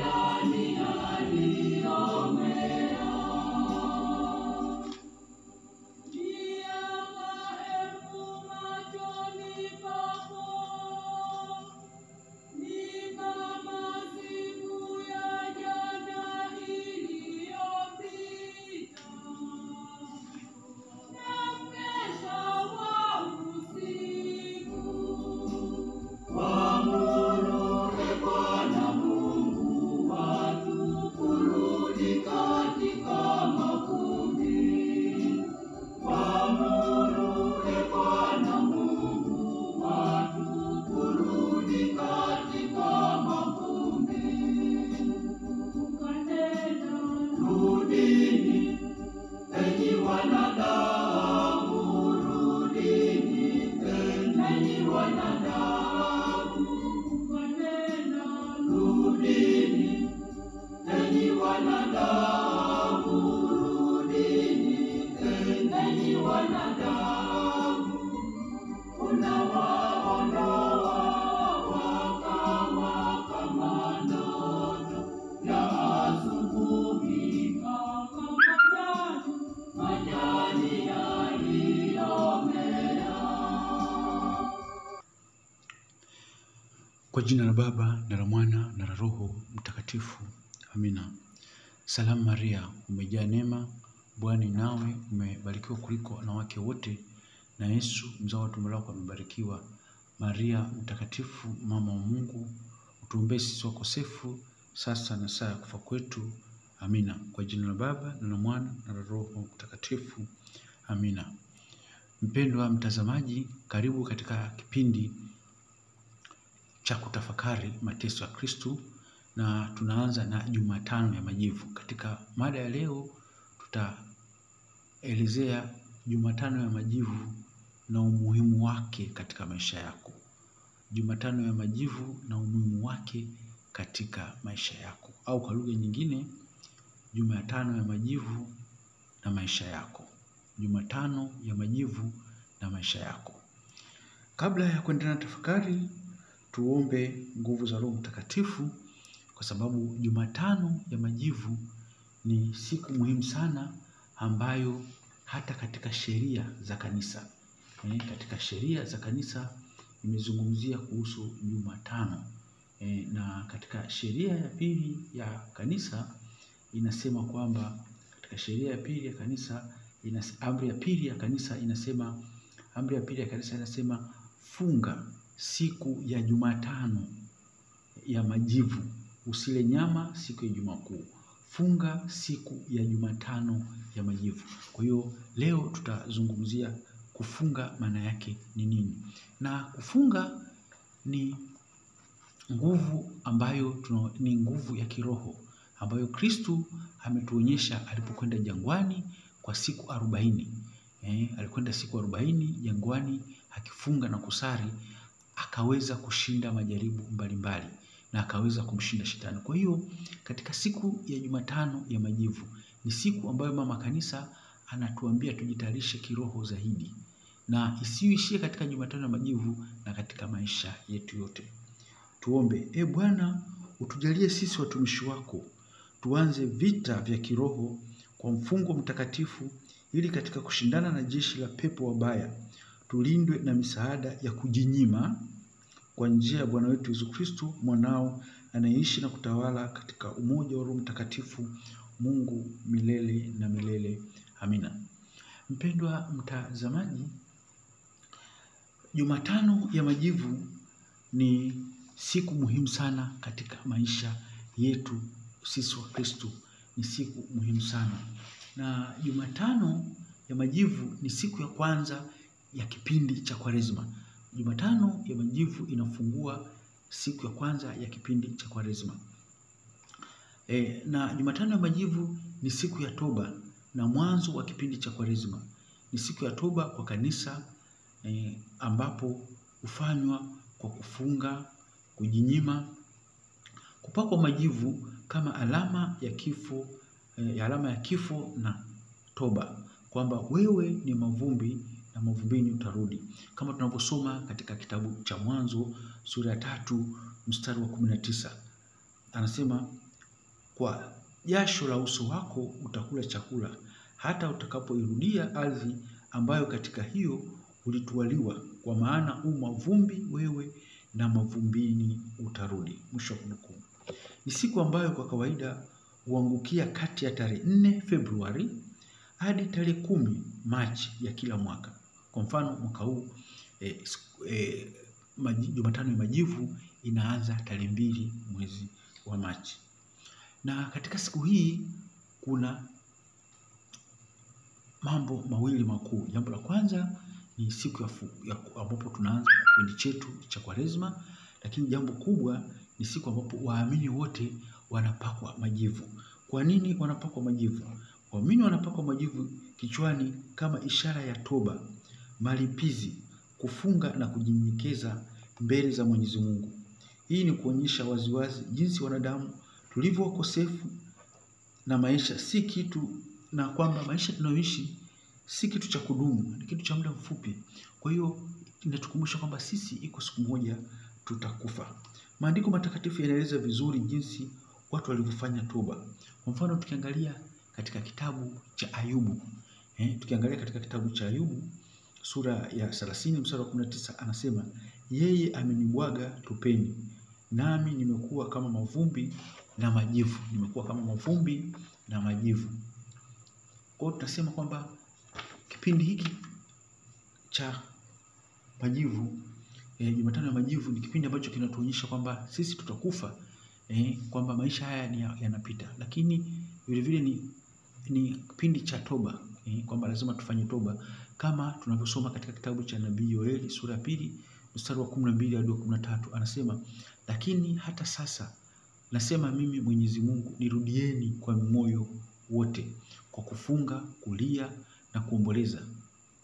Yeah. La Baba na la Mwana na la Roho Mtakatifu, amina. Salamu Maria, umejaa neema, Bwana nawe, umebarikiwa kuliko wanawake wote, na Yesu mzao wa tumbo lako amebarikiwa. Maria Mtakatifu, mama wa Mungu, utuombee sisi wakosefu, sasa na saa ya kufa kwetu. Amina. Kwa jina la Baba na la Mwana na la Roho Mtakatifu, amina. Mpendwa mtazamaji, karibu katika kipindi cha kutafakari mateso ya Kristu na tunaanza na Jumatano ya Majivu. Katika mada ya leo tutaelezea Jumatano ya Majivu na umuhimu wake katika maisha yako. Jumatano ya Majivu na umuhimu wake katika maisha yako, au kwa lugha nyingine, Jumatano ya Majivu na maisha yako. Jumatano ya Majivu na maisha yako. Kabla ya kuendelea na tafakari, tuombe nguvu za Roho Mtakatifu kwa sababu Jumatano ya Majivu ni siku muhimu sana ambayo hata katika sheria za kanisa eh, katika sheria za kanisa imezungumzia kuhusu Jumatano eh, na katika sheria ya pili ya kanisa inasema kwamba katika sheria ya pili ya kanisa inas, amri ya pili ya kanisa inasema amri ya pili ya kanisa inasema funga siku ya Jumatano ya Majivu, usile nyama siku ya Jumakuu, Funga siku ya Jumatano ya Majivu. Kwa hiyo leo tutazungumzia kufunga maana yake ni nini, na kufunga ni nguvu ambayo tuna, ni nguvu ya kiroho ambayo Kristu ametuonyesha alipokwenda jangwani kwa siku arobaini. Eh, alikwenda siku arobaini jangwani akifunga na kusari akaweza kushinda majaribu mbalimbali na akaweza kumshinda shetani. Kwa hiyo katika siku ya Jumatano ya Majivu ni siku ambayo mama kanisa anatuambia tujitayarishe kiroho zaidi, na isiyoishie katika Jumatano ya Majivu na katika maisha yetu yote. Tuombe. E Bwana, utujalie sisi watumishi wako tuanze vita vya kiroho kwa mfungo mtakatifu, ili katika kushindana na jeshi la pepo wabaya tulindwe na misaada ya kujinyima kwa njia ya Bwana wetu Yesu Kristo mwanao anayeishi na kutawala katika umoja wa Roho Mtakatifu, Mungu milele na milele. Amina. Mpendwa mtazamaji, Jumatano ya Majivu ni siku muhimu sana katika maisha yetu sisi wa Kristo, ni siku muhimu sana na Jumatano ya Majivu ni siku ya kwanza ya kipindi cha Kwaresma. Jumatano ya Majivu inafungua siku ya kwanza ya kipindi cha Kwaresma. E, na Jumatano ya Majivu ni siku ya toba na mwanzo wa kipindi cha Kwaresma. Ni siku ya toba kwa kanisa e, ambapo hufanywa kwa kufunga, kujinyima, kupakwa majivu kama alama ya kifo e, alama ya kifo na toba, kwamba wewe ni mavumbi na mavumbini utarudi, kama tunavyosoma katika kitabu cha Mwanzo sura ya tatu mstari wa kumi na tisa anasema kwa jasho la uso wako utakula chakula hata utakapoirudia ardhi ambayo katika hiyo ulitwaliwa, kwa maana u mavumbi wewe na mavumbini utarudi. Mwisho wa kunukuu. Ni siku ambayo kwa kawaida huangukia kati ya tarehe nne Februari hadi tarehe kumi Machi ya kila mwaka. Kwa mfano mwaka huu eh, eh, Jumatano ya Majivu inaanza tarehe mbili mwezi wa Machi, na katika siku hii kuna mambo mawili makuu. Jambo la kwanza ni siku ambapo tunaanza kipindi chetu cha Kwaresma, lakini jambo kubwa ni siku ambapo waamini wote wanapakwa majivu. Kwa nini wanapakwa majivu? Waamini wanapakwa majivu kichwani kama ishara ya toba, malipizi kufunga na kujinyenyekeza mbele za Mwenyezi Mungu. Hii ni kuonyesha waziwazi jinsi wanadamu tulivyo wakosefu na maisha si kitu, na kwamba maisha tunayoishi si kitu cha kudumu, ni kitu cha muda mfupi. Kwa hiyo inatukumbusha kwamba sisi iko siku moja tutakufa. Maandiko matakatifu yanaeleza vizuri jinsi watu walivyofanya toba. Kwa mfano tukiangalia katika kitabu cha Ayubu eh, tukiangalia katika kitabu cha Ayubu sura ya 30 mstari wa 19 anasema, yeye amenibwaga tupeni, nami nimekuwa kama mavumbi na majivu, nimekuwa kama mavumbi na majivu. Kwa hiyo tunasema kwamba kipindi hiki cha majivu e, Jumatano ya majivu ni kipindi ambacho kinatuonyesha kwamba sisi tutakufa e, kwamba maisha haya yanapita, lakini vilevile vile ni ni kipindi cha toba e, kwamba lazima tufanye toba kama tunavyosoma katika kitabu cha nabii Yoeli sura ya pili mstari wa kumi na mbili hadi wa kumi na tatu anasema, lakini hata sasa nasema mimi Mwenyezi Mungu, nirudieni kwa moyo wote kwa kufunga, kulia na kuomboleza,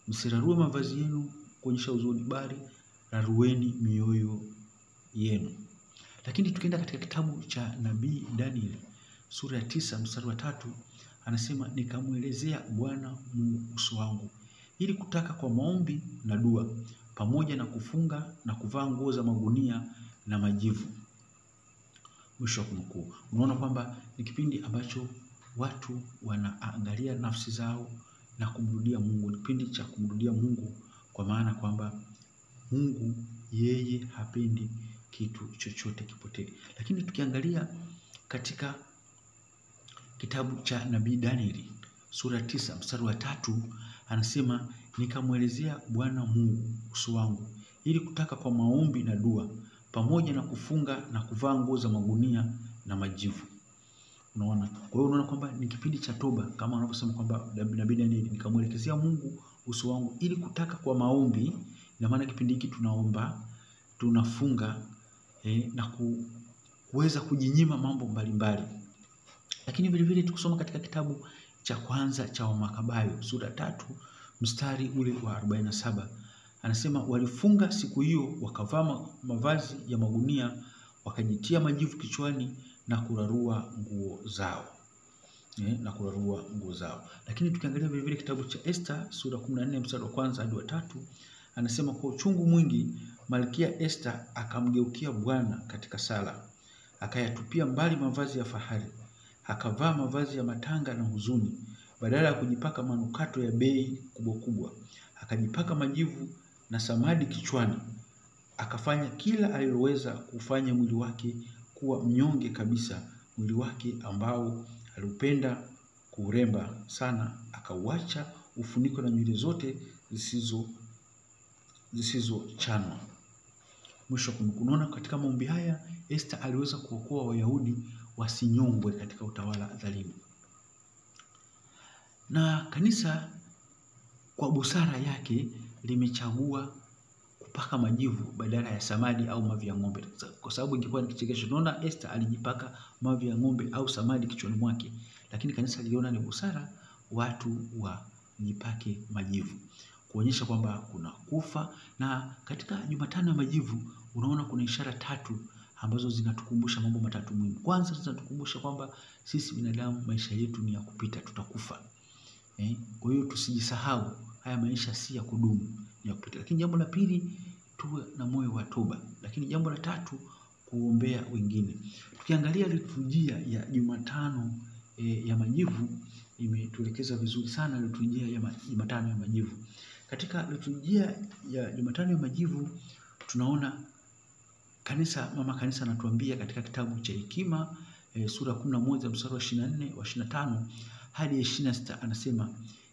msirarue mavazi yenu kuonyesha huzuni, bali rarueni mioyo yenu. Lakini tukienda katika kitabu cha nabii Daniel sura ya tisa mstari wa tatu anasema nikamwelezea Bwana Mungu uso wangu ili kutaka kwa maombi na dua pamoja na kufunga na kuvaa nguo za magunia na majivu. Mwisho wa kunukuu. Unaona kwamba ni kipindi ambacho watu wanaangalia nafsi zao na kumrudia Mungu. Ni kipindi cha kumrudia Mungu, kwa maana kwamba Mungu yeye hapendi kitu chochote kipotee. Lakini tukiangalia katika kitabu cha nabii Danieli sura tisa mstari wa tatu anasema nikamwelezea Bwana Mungu uso wangu ili kutaka kwa maombi na dua pamoja na kufunga na kuvaa nguo za magunia na majivu. Unaona, kwa hiyo unaona kwamba ni kipindi cha toba, kama anavyosema kwamba nabii Danieli, nikamwelekezea Mungu uso wangu ili kutaka kwa maombi. Ina maana kipindi hiki tunaomba, tunafunga eh, na ku, kuweza kujinyima mambo mbalimbali lakini vile vile tukisoma katika kitabu cha kwanza cha Wamakabayo sura tatu mstari ule wa 47 anasema walifunga siku hiyo, wakavaa mavazi ya magunia, wakajitia majivu kichwani na kurarua nguo zao. Eh, na kurarua nguo zao. Lakini tukiangalia vile vile kitabu cha Esta sura 14 mstari wa kwanza hadi wa tatu anasema kwa uchungu mwingi Malkia Esta akamgeukia Bwana katika sala, akayatupia mbali mavazi ya fahari akavaa mavazi ya matanga na huzuni, badala ya kujipaka manukato ya bei kubwa kubwa, akajipaka majivu na samadi kichwani. Akafanya kila aliloweza kufanya mwili wake kuwa mnyonge kabisa, mwili wake ambao aliupenda kuuremba sana, akauacha ufuniko na nywele zote zisizo zisizochanwa. Mwisho wa kunukuu. Unaona, katika maombi haya Esta aliweza kuokoa Wayahudi wasinyongwe katika utawala dhalimu. Na kanisa kwa busara yake limechagua kupaka majivu badala ya samadi au mavi ya ng'ombe, kwa sababu ingekuwa ni kichekesho. Tunaona Esther alijipaka mavi ya ng'ombe au samadi kichwani mwake, lakini kanisa liliona ni busara watu wajipake majivu kuonyesha kwamba kuna kufa. Na katika Jumatano ya Majivu unaona kuna ishara tatu ambazo zinatukumbusha mambo matatu muhimu. Kwanza, zinatukumbusha kwamba sisi binadamu maisha yetu ni ya kupita, tutakufa. Eh, kwa hiyo tusijisahau, haya maisha si ya kudumu, ni ya kupita. Lakini jambo la pili, tuwe na moyo wa toba. Lakini jambo la tatu, kuombea wengine. Tukiangalia liturujia ya Jumatano eh, ya Majivu imetuelekeza vizuri sana liturujia ya Jumatano ya Majivu. Katika liturujia ya Jumatano ya Majivu tunaona kanisa mama kanisa anatuambia katika kitabu cha Hekima e, sura ya kumi na moja mstari wa ishirini na nne wa ishirini na tano hadi ishirini na sita anasema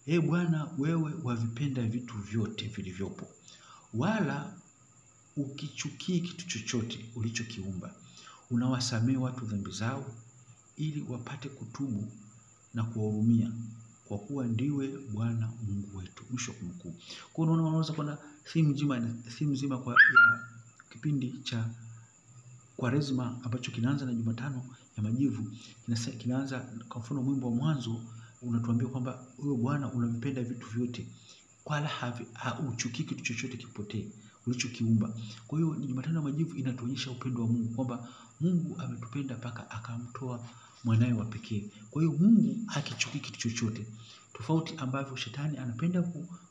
e Bwana, wewe wavipenda vitu vyote vilivyopo, wala ukichukii kitu chochote ulichokiumba. unawasamee watu dhambi zao, ili wapate kutubu na kuwahurumia, kwa kuwa ndiwe Bwana Mungu wetu. Mwisho wa kunukuu. Kwa unaona, unaweza kuona simu nzima kwa ya kipindi cha Kwaresma ambacho kinaanza na Jumatano ya Majivu kinaanza kwa mfano, mwimbo wa mwanzo unatuambia kwamba huyo Bwana unampenda vitu vyote wala hauchukii kitu chochote kipotee ulichokiumba. Kwa hiyo Jumatano ya Majivu inatuonyesha upendo wa Mungu kwamba Mungu ametupenda mpaka akamtoa mwanawe wa pekee. Kwa hiyo Mungu hakichukii kitu chochote, tofauti ambavyo shetani anapenda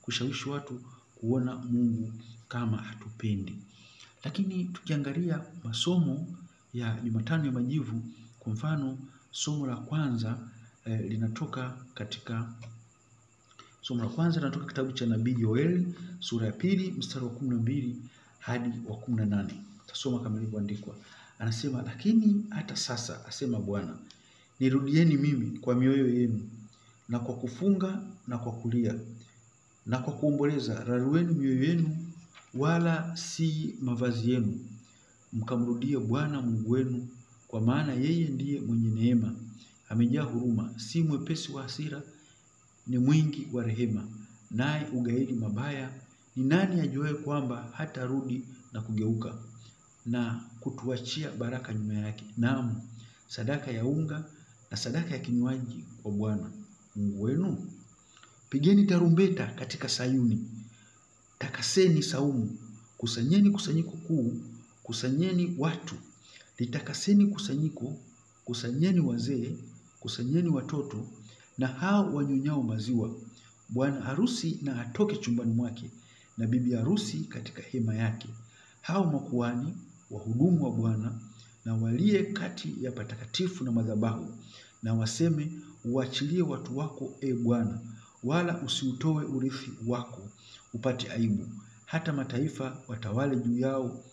kushawishi watu kuona Mungu kama hatupendi. Lakini tukiangalia masomo ya Jumatano ya Majivu, kwa mfano somo la kwanza eh, linatoka katika somo la kwanza linatoka kitabu cha nabii Yoeli sura ya pili mstari wa kumi na mbili hadi wa kumi na nane. Tasoma kama ilivyoandikwa. Anasema, lakini hata sasa, asema Bwana, nirudieni mimi kwa mioyo yenu na kwa kufunga na kwa kulia na kwa kuomboleza, rarueni mioyo yenu, wala si mavazi yenu, mkamrudie Bwana Mungu wenu, kwa maana yeye ndiye mwenye neema, amejaa huruma, si mwepesi wa hasira, ni mwingi wa rehema, naye ugaidi mabaya. Ni nani ajuaye kwamba hatarudi na kugeuka na kutuachia baraka nyuma yake? Naam, sadaka ya unga na sadaka ya kinywaji kwa Bwana Mungu wenu. Pigeni tarumbeta katika Sayuni, takaseni saumu, kusanyeni kusanyiko kuu, kusanyeni watu, litakaseni kusanyiko, kusanyeni wazee, kusanyeni watoto. Na hao wanyonyao maziwa. Bwana harusi na atoke chumbani mwake, na bibi harusi katika hema yake. Hao makuani wahudumu wa Bwana na waliye kati ya patakatifu na madhabahu, na waseme, uachilie watu wako, e Bwana, wala usiutoe urithi wako upate aibu, hata mataifa watawale juu yao.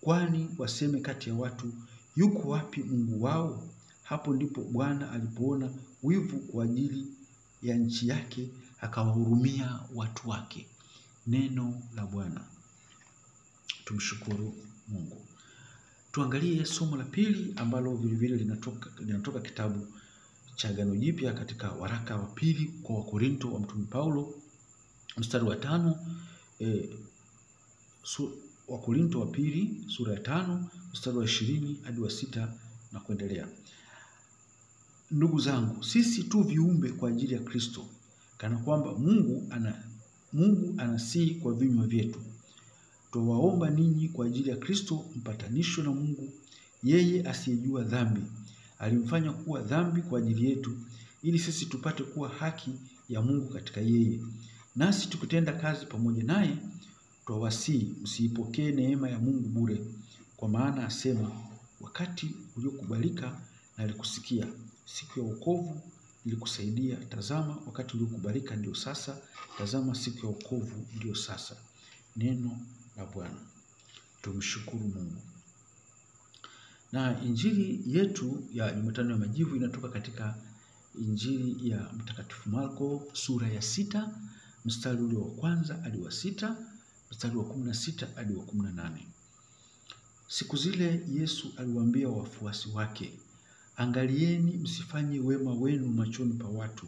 Kwani waseme kati ya watu, yuko wapi Mungu wao? Hapo ndipo Bwana alipoona wivu kwa ajili ya nchi yake, akawahurumia watu wake. Neno la Bwana. Tumshukuru Mungu. Tuangalie somo la pili ambalo vilevile linatoka, linatoka kitabu cha Agano Jipya katika waraka wa pili kwa Wakorinto wa Mtume Paulo mstari wa tano e, su, Wakorinto wa pili sura ya tano mstari wa ishirini hadi wa sita na kuendelea. Ndugu zangu, sisi tu viumbe kwa ajili ya Kristo, kana kwamba Mungu ana Mungu anasihi kwa vinywa vyetu. Twawaomba ninyi kwa ajili ya Kristo mpatanishwe na Mungu, yeye asiyejua dhambi alimfanya kuwa dhambi kwa ajili yetu, ili sisi tupate kuwa haki ya Mungu katika yeye. Nasi tukitenda kazi pamoja naye, twawasihi msiipokee neema ya Mungu bure, kwa maana asema, wakati uliokubalika nalikusikia, siku ya wokovu nilikusaidia. Tazama, wakati uliokubalika ndio sasa, tazama, siku ya wokovu ndio sasa. Neno la Bwana. Tumshukuru Mungu. Na injili yetu ya Jumatano ya Majivu inatoka katika Injili ya Mtakatifu Marko sura ya sita mstari ule wa kwanza hadi wa sita mstari wa kumi na sita hadi wa kumi na nane. Siku zile Yesu aliwaambia wafuasi wake, angalieni msifanye wema wenu machoni pa watu,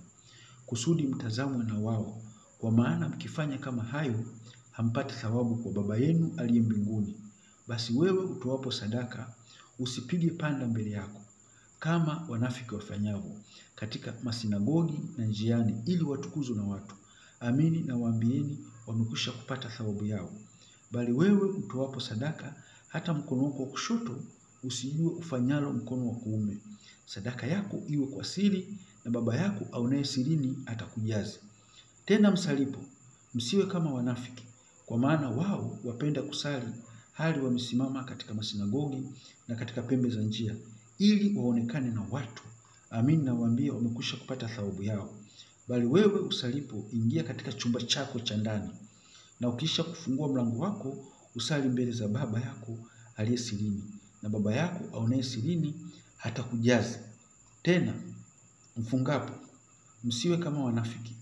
kusudi mtazamwe na wao, kwa maana mkifanya kama hayo hampati thawabu kwa Baba yenu aliye mbinguni. Basi wewe utoapo sadaka usipige panda mbele yako kama wanafiki wafanyavyo katika masinagogi na njiani, ili watukuzwe na watu. Amini nawaambieni, wamekwisha kupata thawabu yao. Bali wewe utoapo sadaka, hata mkono wako wa kushoto usijue ufanyalo mkono wa kuume. Sadaka yako iwe kwa siri, na Baba yako aonaye sirini atakujaza. Tena msalipo, msiwe kama wanafiki, kwa maana wao wapenda kusali hali wamesimama katika masinagogi na katika pembe za njia, ili waonekane na watu. Amin nawaambia, wamekwisha kupata thawabu yao. Bali wewe usalipo, ingia katika chumba chako cha ndani, na ukiisha kufungua mlango wako, usali mbele za Baba yako aliye sirini, na Baba yako aonaye sirini hatakujaza. Tena mfungapo, msiwe kama wanafiki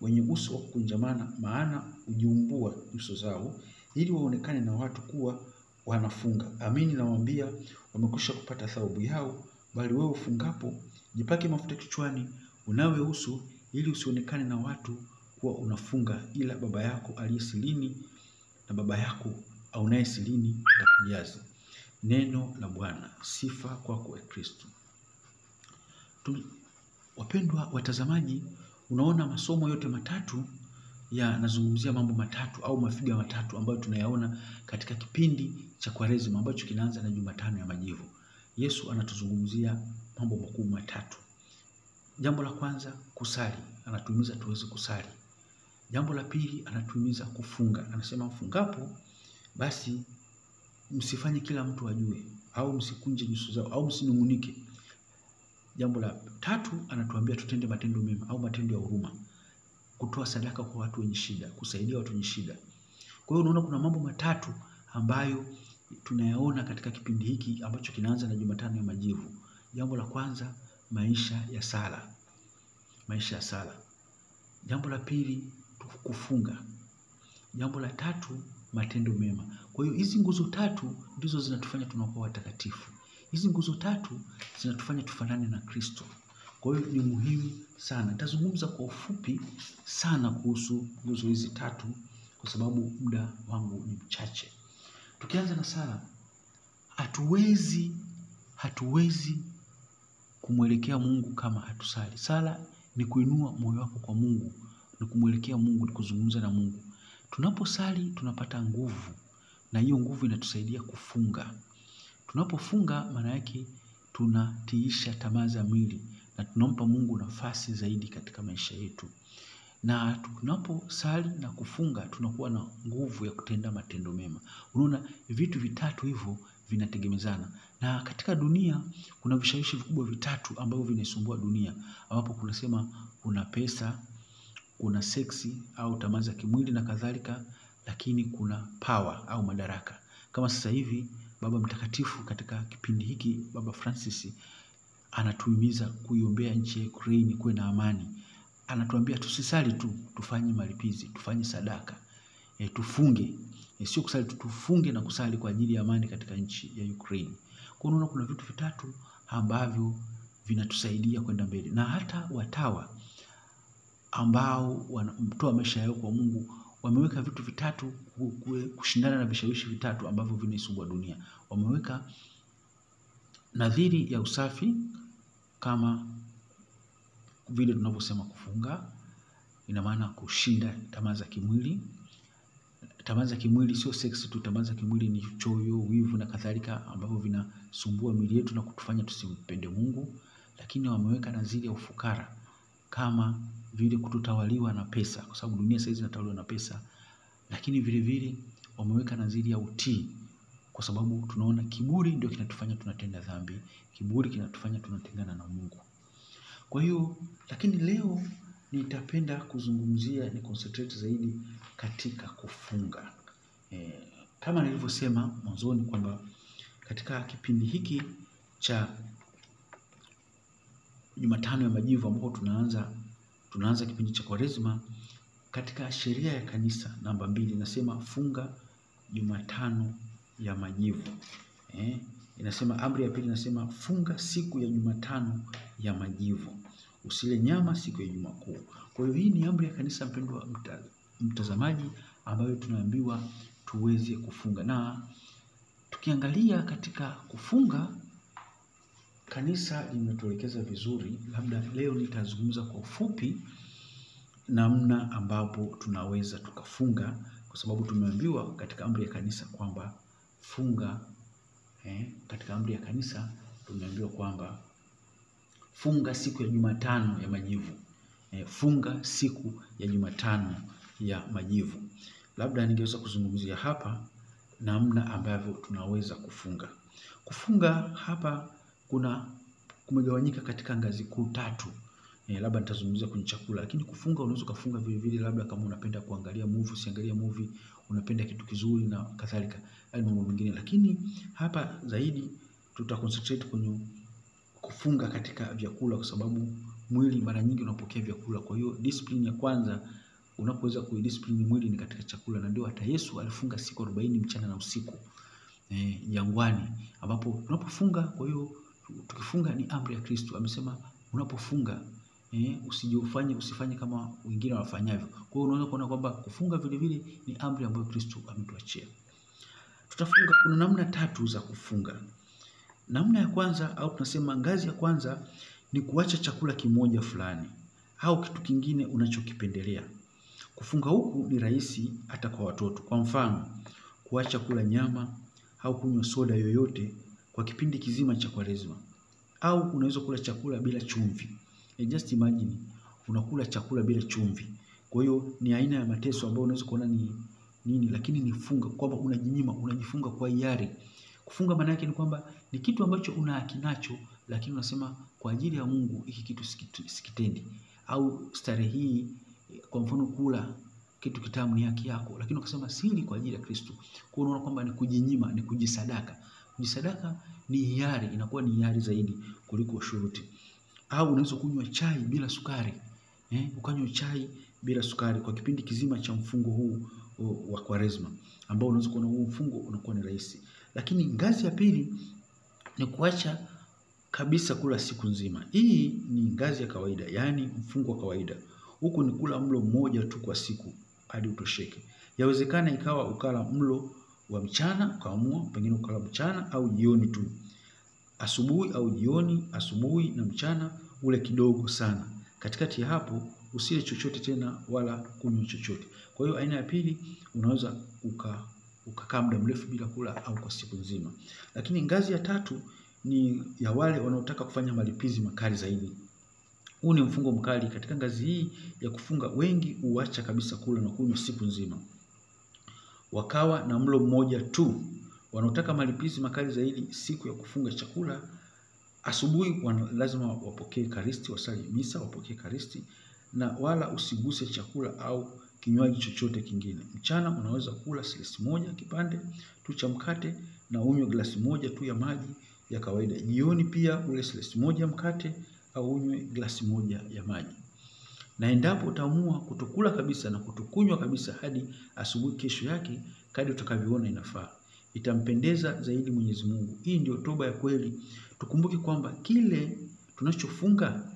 wenye uso wa kukunjamana, maana hujiumbua nyuso zao ili waonekane na watu kuwa wanafunga. Amini nawaambia, wamekwisha kupata thawabu yao. Bali wewe ufungapo, jipake mafuta kichwani, unawe uso, ili usionekane na watu kuwa unafunga, ila Baba yako aliye sirini, na Baba yako aunaye sirini atakujaza. Neno la Bwana. Sifa kwako, e Kristo. Wapendwa watazamaji, unaona masomo yote matatu yanazungumzia mambo matatu au mafiga matatu ambayo tunayaona katika kipindi cha Kwaresima ambacho kinaanza na Jumatano ya Majivu. Yesu anatuzungumzia mambo makuu matatu. Jambo la kwanza, kusali. Anatuhimiza tuweze kusali. Jambo la pili, anatuhimiza kufunga. Anasema mfungapo, basi msifanye kila mtu ajue, au msikunje nyuso zao, au msinung'unike. Jambo la tatu, anatuambia tutende matendo mema au matendo ya huruma, kutoa sadaka kwa watu wenye shida, kusaidia watu wenye shida. Kwa hiyo unaona kuna mambo matatu ambayo tunayaona katika kipindi hiki ambacho kinaanza na Jumatano ya Majivu. Jambo la kwanza, maisha ya sala, maisha ya sala. Jambo la pili, kufunga. Jambo la tatu, matendo mema. Kwa hiyo hizi nguzo tatu ndizo zinatufanya tunakuwa watakatifu. Hizi nguzo tatu zinatufanya tufanane na Kristo. Kwa hiyo ni muhimu sana. Nitazungumza kwa ufupi sana kuhusu nguzo hizi tatu kwa sababu muda wangu ni mchache. Tukianza na sala, hatuwezi hatuwezi kumwelekea Mungu kama hatusali. Sala ni kuinua moyo wako kwa Mungu, ni kumwelekea Mungu, ni kuzungumza na Mungu. Tunaposali tunapata nguvu, na hiyo nguvu inatusaidia kufunga. Tunapofunga maana yake tunatiisha tamaa za mwili na tunampa Mungu nafasi zaidi katika maisha yetu. Na tunaposali na kufunga tunakuwa na nguvu ya kutenda matendo mema. Unaona vitu vitatu hivyo vinategemezana. Na katika dunia kuna vishawishi vikubwa vitatu ambavyo vinaisumbua dunia. Ambapo kunasema kuna pesa, kuna seksi au tamaa za kimwili na kadhalika, lakini kuna power au madaraka. Kama sasa hivi Baba Mtakatifu katika kipindi hiki Baba Francis anatuhimiza kuiombea nchi ya Ukraine kuwe na amani. Anatuambia tusisali tu, tufanye malipizi, tufanye sadaka, e, tufunge. E, sio kusali tu, tufunge na kusali kwa ajili ya amani katika nchi ya Ukraine. Kwa unaona kuna vitu vitatu ambavyo vinatusaidia kwenda mbele, na hata watawa ambao wanatoa maisha yao kwa Mungu wameweka vitu vitatu kushindana na vishawishi vitatu ambavyo vinaisumbua dunia. Wameweka nadhiri ya usafi kama vile tunavyosema kufunga, ina maana kushinda tamaa za kimwili. Tamaa za kimwili sio sex tu, tamaa za kimwili ni choyo, wivu na kadhalika ambavyo vinasumbua mili yetu na kutufanya tusimpende Mungu. Lakini wameweka nadhiri ya ufukara kama vile kutotawaliwa na pesa, kwa sababu dunia sasa hizi inatawaliwa na pesa. Lakini vile vile wameweka nadhiri ya utii, kwa sababu tunaona kiburi ndio kinatufanya tunatenda dhambi, kiburi kinatufanya tunatengana na Mungu. Kwa hiyo, lakini leo nitapenda kuzungumzia ni concentrate zaidi katika kufunga. E, kama nilivyosema mwanzoni kwamba katika kipindi hiki cha Jumatano ya Majivu ambapo tunaanza tunaanza kipindi cha Kwaresma, katika sheria ya kanisa namba mbili inasema funga Jumatano ya Majivu. Eh, inasema amri ya pili inasema funga siku ya Jumatano ya Majivu, usile nyama siku ya Juma Kuu. Kwa hiyo hii ni amri ya kanisa, mpendwa mtazamaji, ambayo tunaambiwa tuweze kufunga, na tukiangalia katika kufunga kanisa limetuelekeza vizuri. Labda leo nitazungumza kwa ufupi namna ambapo tunaweza tukafunga, kwa sababu tumeambiwa katika amri ya kanisa kwamba funga eh, katika amri ya kanisa tumeambiwa kwamba funga siku ya Jumatano ya Majivu. Eh, funga siku ya Jumatano ya Majivu. Labda ningeweza kuzungumzia hapa namna ambavyo tunaweza kufunga. Kufunga hapa kuna kumegawanyika katika ngazi kuu tatu. Eh, labda nitazungumzia kwenye chakula, lakini kufunga unaweza kufunga vile vile, labda kama unapenda kuangalia movie, usiangalia movie, unapenda kitu kizuri na kadhalika, hayo mambo mengine. Lakini hapa zaidi tuta concentrate kwenye kufunga katika vyakula, kwa sababu mwili mara nyingi unapokea vyakula. Kwa hiyo discipline ya kwanza unapoweza kuidiscipline mwili ni katika chakula, na ndio hata Yesu alifunga siku arobaini mchana na usiku jangwani, e, ambapo unapofunga. Kwa hiyo tukifunga ni amri ya Kristo, amesema unapofunga eh, usijifanye usifanye kama wengine wafanyavyo. Kwa hiyo unaweza kuona kwamba kufunga vile vile ni amri ambayo Kristo ametuachia. Tutafunga, kuna namna tatu za kufunga. Namna ya kwanza au tunasema ngazi ya kwanza ni kuacha chakula kimoja fulani au kitu kingine unachokipendelea. Kufunga huku ni rahisi hata kwa watoto. Kwa mfano, kuacha kula nyama au kunywa soda yoyote kwa kipindi kizima cha Kwaresma, au unaweza kula chakula bila chumvi. And just imagine unakula chakula bila chumvi. Kwa hiyo ni aina ya mateso ambayo unaweza kuona ni nini, lakini ni funga kwamba unajinyima, unajifunga kwa hiari. Kufunga maana yake ni kwamba ni kitu ambacho una haki lakini unasema kwa ajili ya Mungu hiki kitu sikitendi, au starehe hii, kwa mfano kula kitu kitamu ni haki yako, lakini ukasema sili kwa ajili ya Kristo. Kwa unaona kwamba ni kujinyima, ni kujisadaka. Kujisadaka ni hiari, inakuwa ni hiari zaidi kuliko shuruti. Au unaweza kunywa chai bila sukari eh, ukanywa chai bila sukari kwa kipindi kizima cha mfungo huu wa Kwaresma ambao unaweza kuona huu mfungo unakuwa ni rahisi. Lakini ngazi ya pili ni kuacha kabisa kula siku nzima. Hii ni ngazi ya kawaida, yaani mfungo wa kawaida. Huku ni kula mlo mmoja tu kwa siku hadi utosheke. Yawezekana ikawa ukala mlo wa mchana, ukaamua pengine ukala mchana au jioni tu, asubuhi au jioni, asubuhi na mchana ule kidogo sana. Katikati ya hapo usile chochote tena wala kunywa chochote. Kwa hiyo aina ya pili unaweza uka ukakaa muda mrefu bila kula au kwa siku nzima. Lakini ngazi ya tatu ni ya wale wanaotaka kufanya malipizi makali zaidi. Huu ni mfungo mkali. Katika ngazi hii ya kufunga, wengi huacha kabisa kula na kunywa siku nzima, wakawa na mlo mmoja tu. Wanaotaka malipizi makali zaidi, siku ya kufunga chakula, asubuhi lazima wapokee karisti, wasali misa, wapokee karisti na wala usiguse chakula au kinywaji chochote kingine. Mchana unaweza kula slice moja kipande tu cha mkate na unywe glasi moja tu ya maji ya kawaida. Jioni pia ule slice moja mkate au unywe glasi moja ya maji. Na endapo utaamua kutokula kabisa na kutokunywa kabisa hadi asubuhi kesho yake, kadri utakavyoona inafaa, itampendeza zaidi Mwenyezi Mungu. Hii ndio toba ya kweli. Tukumbuke kwamba kile tunachofunga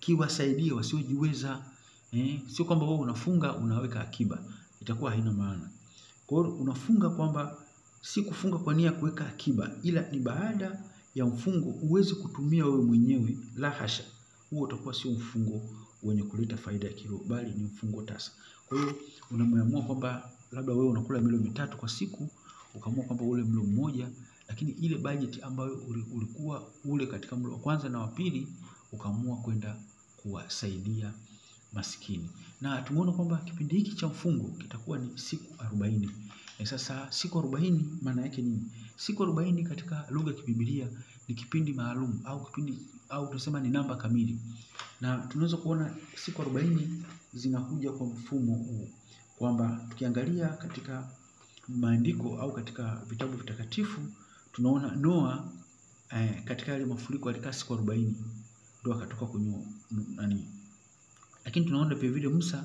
kiwasaidie wasiojiweza. Eh, sio kwamba wewe unafunga unaweka akiba, itakuwa haina maana. Kwa hiyo unafunga kwamba si kufunga kwa nia kuweka akiba, ila ni baada ya mfungo uweze kutumia wewe mwenyewe. La hasha, huo utakuwa sio mfungo wenye kuleta faida ya kiroho, bali ni mfungo tasa. Kwa hiyo unameamua kwamba labda wewe unakula milo mitatu kwa siku, ukaamua kwamba ule mlo mmoja, lakini ile bajeti ambayo ulikuwa ule katika mlo wa kwanza na wa pili, ukaamua kwenda kuwasaidia masikini. Na tumeona kwamba kipindi hiki cha mfungo kitakuwa ni siku arobaini. E, sasa siku arobaini maana yake nini? Siku arobaini katika lugha ya kibibilia ni kipindi maalum au kipindi au tunasema ni namba kamili, na tunaweza kuona siku arobaini zinakuja kwa mfumo huu kwamba tukiangalia katika maandiko au katika vitabu vitakatifu tunaona Noa eh, katika yale mafuriko alikaa siku arobaini ndio akatoka kwenye nani, lakini tunaona vile vile Musa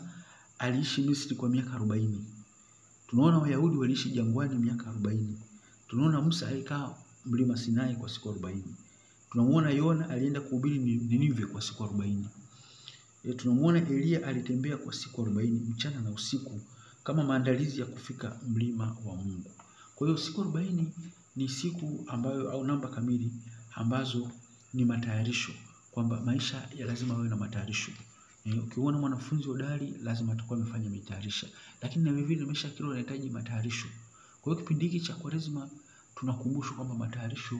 aliishi Misri kwa miaka arobaini. Tunaona Wayahudi waliishi jangwani miaka arobaini. Tunaona Musa alikaa mlima Sinai kwa siku arobaini. Tunamuona Yona alienda kuhubiri Ninive kwa siku arobaini. E, tunamuona Eliya alitembea kwa siku arobaini mchana na usiku kama maandalizi ya kufika mlima wa Mungu. Kwa hiyo siku arobaini ni siku ambayo au namba kamili ambazo ni matayarisho kwamba maisha ya lazima yawe na matayarisho. E, ukiona mwanafunzi hodari lazima atakuwa amefanya mitaarisha lakini na vile vile maisha ya kiroho yanahitaji matayarisho. Kwa hiyo kipindi hiki cha Kwaresma tunakumbushwa kwamba matayarisho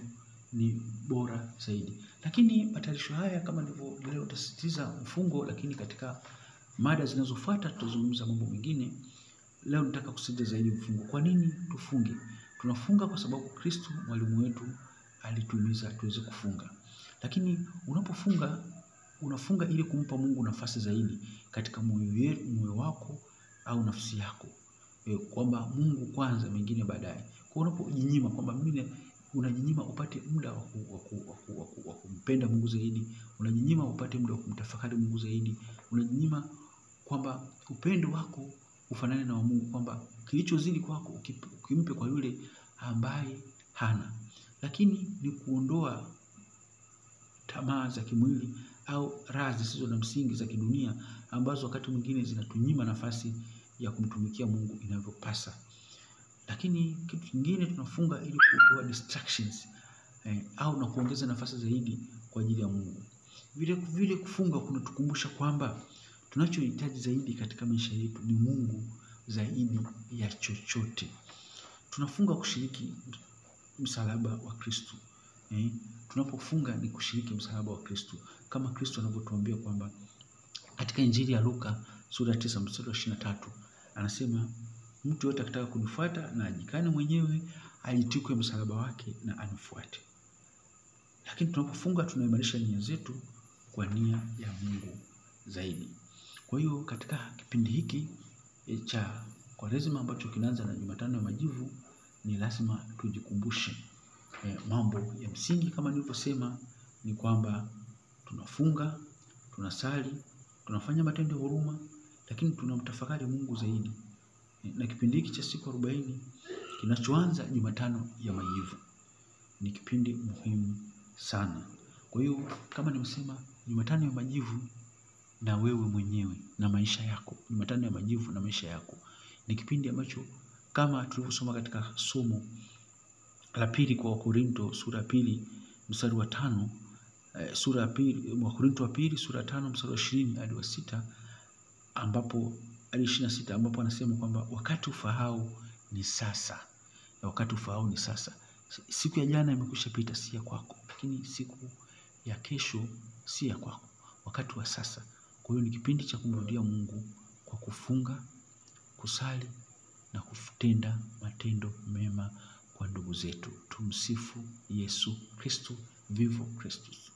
ni bora zaidi, lakini matayarisho haya kama nilivyo leo tasisitiza mfungo, lakini katika mada zinazofuata tutazungumza mambo mengine. Leo nataka kusisitiza zaidi mfungo. Kwa nini tufunge? Tunafunga kwa sababu Kristo mwalimu wetu alituhimiza tuweze kufunga, lakini unapofunga unafunga ili kumpa Mungu nafasi zaidi katika moyo wako au nafsi yako e, kwamba Mungu kwanza, mengine baadaye. Kwa unapojinyima kwamba mimi unajinyima upate muda wa kumpenda Mungu zaidi, unajinyima upate muda wa kumtafakari Mungu zaidi, unajinyima kwamba upendo wako ufanane na wa Mungu, kwamba kilichozidi kwako ukimpe kwa yule ambaye hana, lakini ni kuondoa tamaa za kimwili au raha zisizo na msingi za kidunia ambazo wakati mwingine zinatunyima nafasi ya kumtumikia Mungu inavyopasa. Lakini kitu kingine tunafunga ili kuondoa distractions eh, au na kuongeza nafasi zaidi kwa ajili ya Mungu. Vile vile kufunga kunatukumbusha kwamba Tunachohitaji zaidi katika maisha yetu ni Mungu zaidi ya chochote. Tunafunga kushiriki msalaba wa Kristo. Eh? Tunapofunga ni kushiriki msalaba wa Kristo, kama Kristo anavyotuambia kwamba katika Injili ya Luka sura ya tisa mstari wa ishirini na tatu anasema mtu yote akitaka kunifuata na ajikane mwenyewe, ajitwike msalaba wake na anifuate. Lakini tunapofunga tunaimarisha nia zetu kwa nia ya Mungu zaidi. Kwa hiyo katika kipindi hiki e, cha Kwaresima ambacho kinaanza na Jumatano ya Majivu, ni lazima tujikumbushe e, mambo ya msingi kama nilivyosema, ni kwamba tunafunga, tunasali, tunafanya matendo ya huruma, lakini tunamtafakari Mungu zaidi. E, na kipindi hiki cha siku arobaini kinachoanza Jumatano ya Majivu ni kipindi muhimu sana. Kwa hiyo kama nimesema, Jumatano ya Majivu na wewe mwenyewe na maisha yako, Jumatano ya Majivu na maisha yako ni kipindi ambacho kama tulivyosoma katika somo la pili kwa Wakorinto sura ya pili mstari wa tano eh, sura ya pili Wakorinto wa pili sura ya tano mstari wa ishirini hadi wa sita ambapo hadi ishirini na sita ambapo anasema kwamba wakati ufahau ni sasa, na wakati ufahau ni sasa. Siku ya jana imekwisha pita, si ya kwako, lakini siku ya kesho si ya kwako, wakati wa sasa. Kwa hiyo ni kipindi cha kumrudia Mungu kwa kufunga, kusali na kutenda matendo mema kwa ndugu zetu. Tumsifu Yesu Kristo. Vivo Kristus.